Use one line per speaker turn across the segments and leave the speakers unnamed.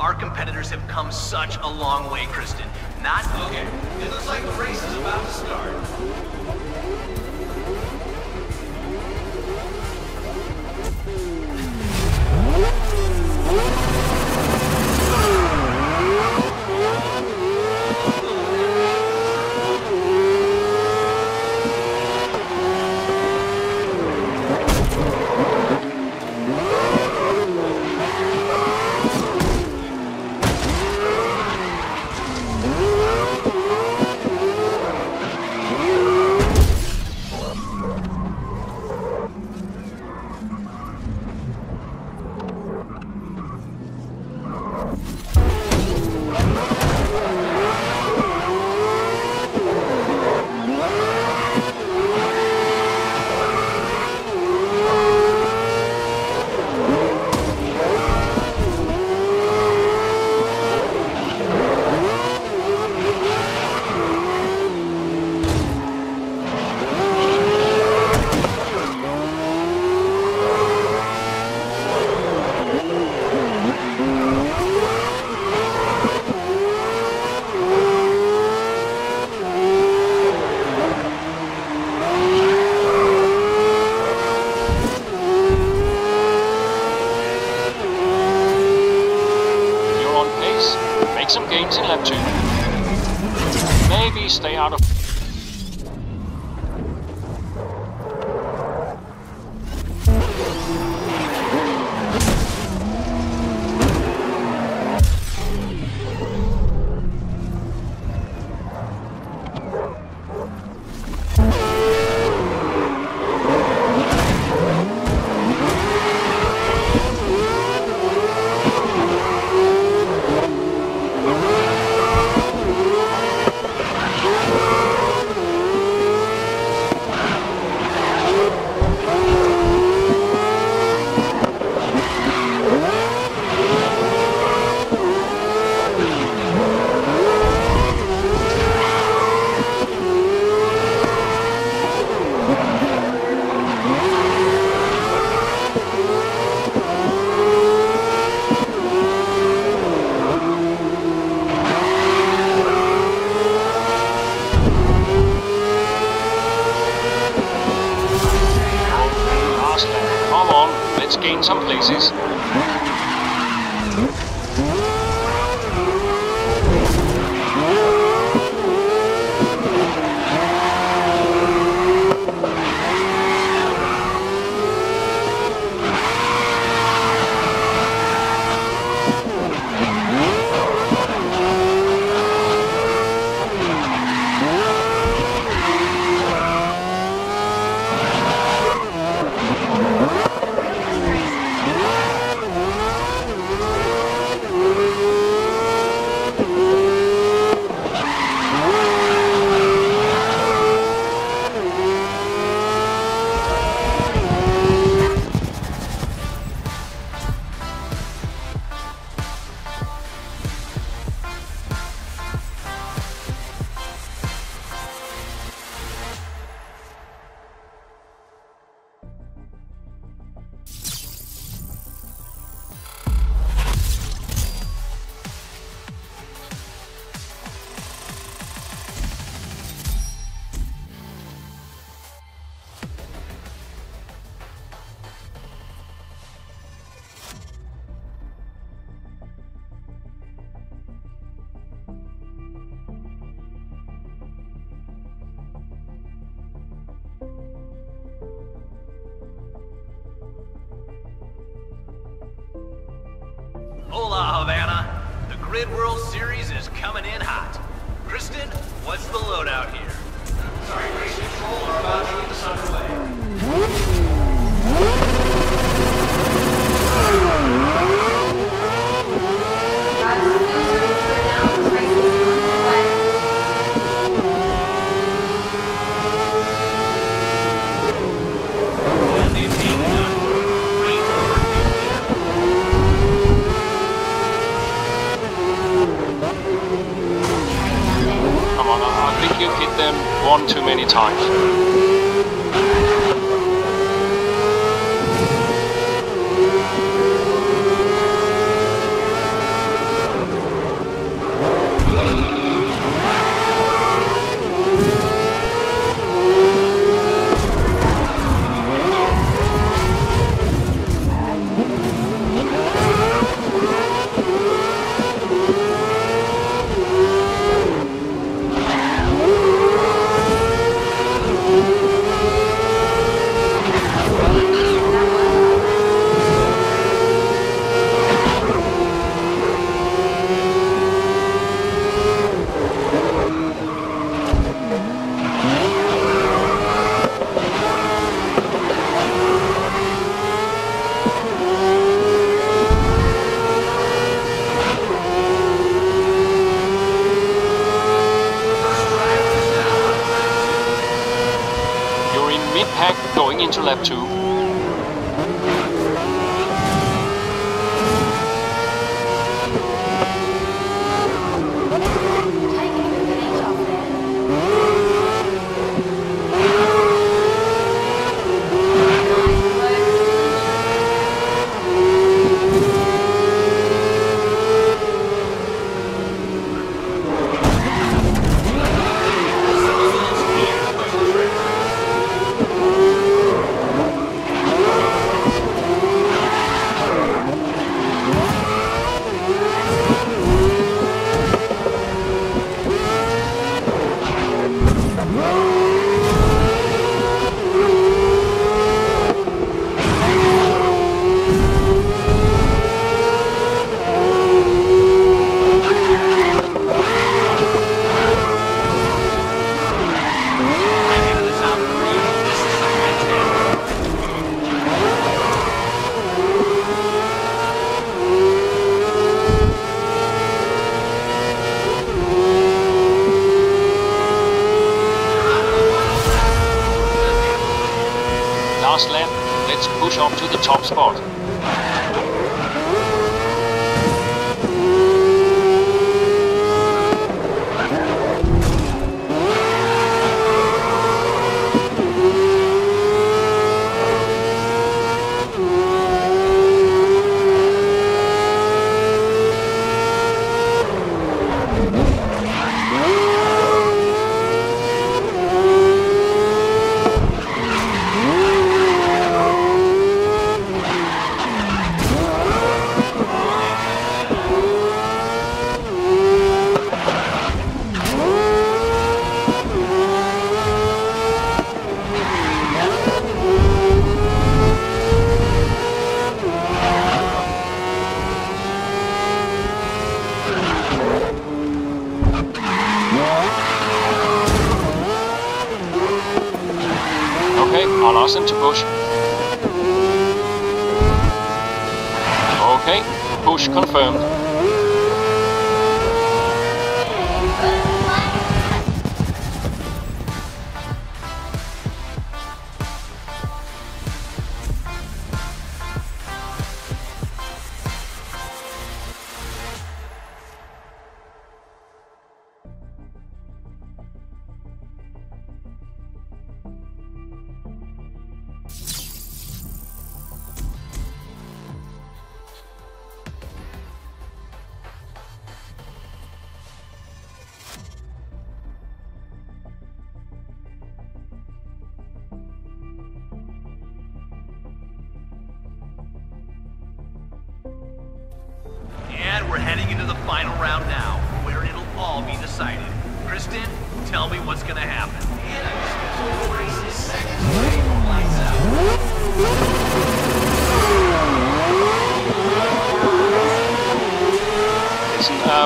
Our competitors have come such a long way, Kristen. Not...
Okay, it looks like the race is about to start.
You're you let's gain some places.
The Grid World Series is coming in hot. Kristen, what's the loadout here?
Sorry, race control are about to get us underway.
Música top
spot. confirmed.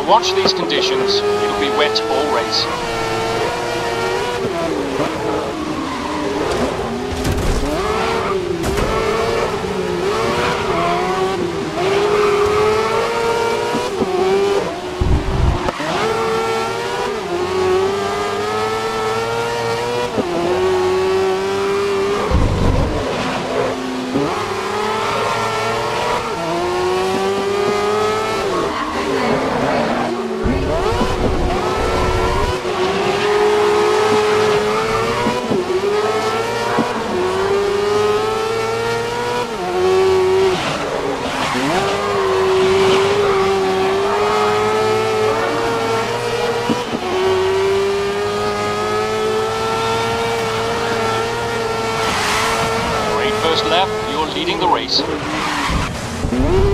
So watch these conditions, it'll be wet all race. first lap, you're leading the race.